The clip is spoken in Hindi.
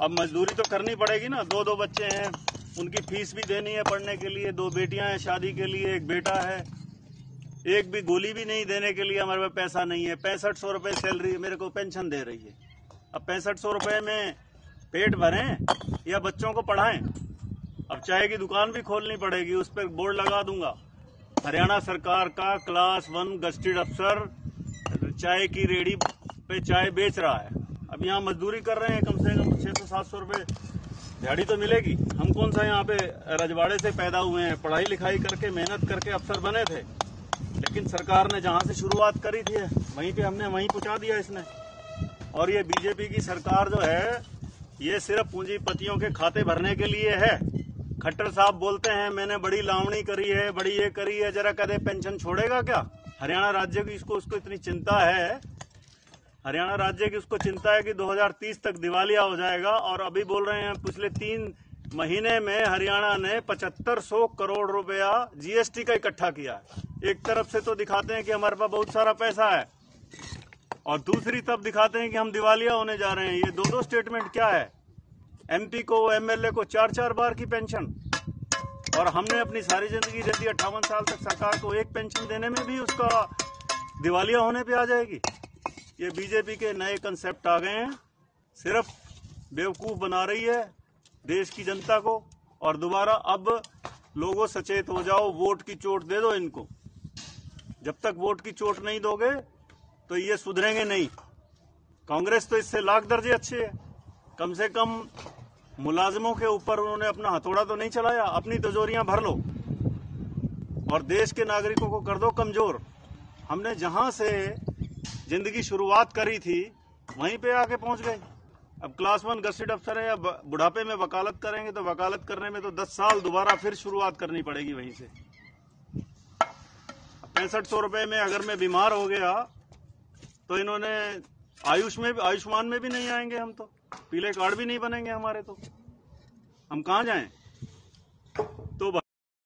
अब मजदूरी तो करनी पड़ेगी ना। दो दो बच्चे हैं, उनकी फ़ीस भी देनी है पढ़ने के लिए, दो बेटियाँ हैं शादी के लिए, एक बेटा है। एक भी गोली भी नहीं देने के लिए हमारे पास पैसा नहीं है। पैंसठ सौ रुपए सैलरी मेरे को पेंशन दे रही है। अब पैंसठ सौ रुपए में पेट भरें या बच्चों को पढ़ाएँ? अब चाय की दुकान भी खोलनी पड़ेगी, उस पर बोर्ड लगा दूँगा। हरियाणा सरकार का क्लास वन गस्टेड अफसर चाय की रेडी पे चाय बेच रहा है। अब यहाँ मजदूरी कर रहे हैं कम से कम छह सौ, सात सौ रुपए। दिहाड़ी तो मिलेगी। हम कौन सा यहाँ पे रजवाड़े से पैदा हुए हैं? पढ़ाई लिखाई करके, मेहनत करके अफसर बने थे। लेकिन सरकार ने जहाँ से शुरुआत करी थी, वहीं पे हमने वहीं पहुँचा दिया इसने। और ये बीजेपी की सरकार जो है, ये सिर्फ़ पूंजीपतियों के खाते भरने के लिए है। खट्टर साहब बोलते हैं, मैंने बड़ी लावणी करी है, बड़ी ये करी है, जरा कदे पेंशन छोड़ेगा क्या? हरियाणा राज्य की इसको उसको इतनी चिंता है हरियाणा राज्य की उसको चिंता है कि 2030 तक दिवालिया हो जाएगा और अभी बोल रहे हैं पिछले तीन महीने में हरियाणा ने पचहत्तर सौ करोड़ रुपया जीएसटी का इकट्ठा किया है। एक तरफ़ से तो दिखाते हैं कि हमारे पास बहुत सारा पैसा है और दूसरी तरफ़ दिखाते हैं कि हम दिवालिया होने जा रहे हैं। ये दो दो स्टेटमेंट क्या है? एमपी को एमएलए को चार चार बार की पेंशन और हमने अपनी सारी ज़िंदगी दे दी, अट्ठावन साल तक सरकार को एक पेंशन देने में भी उसका दिवालिया होने पे आ जाएगी। ये बीजेपी के नए कंसेप्ट आ गए हैं। सिर्फ़ बेवकूफ़ बना रही है देश की जनता को और दोबारा अब लोगों सचेत हो जाओ, वोट की चोट दे दो इनको। जब तक वोट की चोट नहीं दोगे तो ये सुधरेंगे नहीं। कांग्रेस तो इससे लाख दर्जे अच्छे है। कम से कम मुलाजमों के ऊपर उन्होंने अपना हथौड़ा तो नहीं चलाया, अपनी तिजोरियाँ भर लो। और देश के नागरिकों को कर दो कमज़ोर। हमने जहाँ से ज़िंदगी शुरुआत करी थी, वहीं पे आके पहुँच गए। अब क्लास वन गस्टेड अफसर है, या बुढ़ापे में वकालत करेंगे तो वकालत करने में तो दस साल दोबारा फिर शुरुआत करनी पड़ेगी वहीं से। पैंसठ सौ रुपए में अगर मैं बीमार हो गया तो इन्होंने आयुष में आयुष्मान में भी नहीं आएँगे हम तो। पीले कार्ड भी नहीं बनेंगे हमारे तो। हम कहा जाएँ? तो